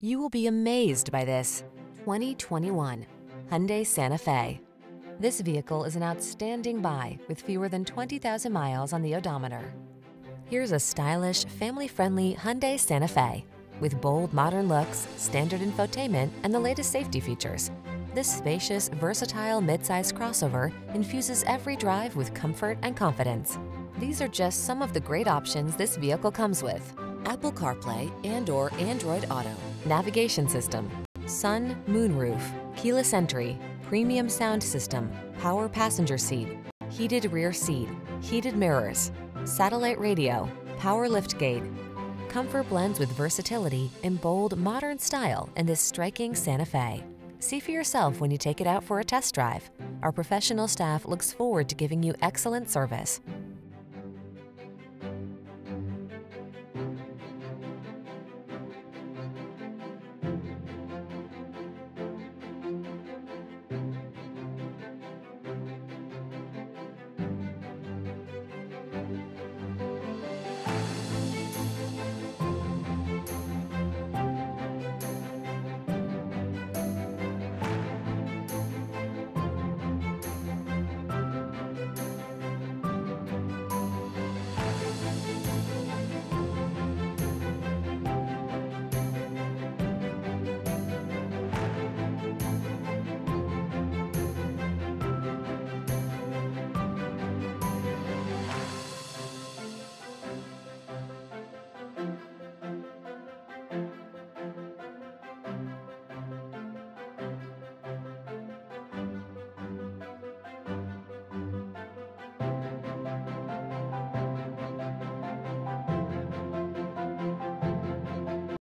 You will be amazed by this 2021 Hyundai Santa Fe. This vehicle is an outstanding buy with fewer than 20,000 miles on the odometer. Here's a stylish, family-friendly Hyundai Santa Fe with bold modern looks, standard infotainment, and the latest safety features. This spacious, versatile midsize crossover infuses every drive with comfort and confidence. These are just some of the great options this vehicle comes with. Apple CarPlay and or Android Auto, navigation system, sun, moonroof, keyless entry, premium sound system, power passenger seat, heated rear seat, heated mirrors, satellite radio, power liftgate. Comfort blends with versatility in bold, modern style in this striking Santa Fe. See for yourself when you take it out for a test drive. Our professional staff looks forward to giving you excellent service.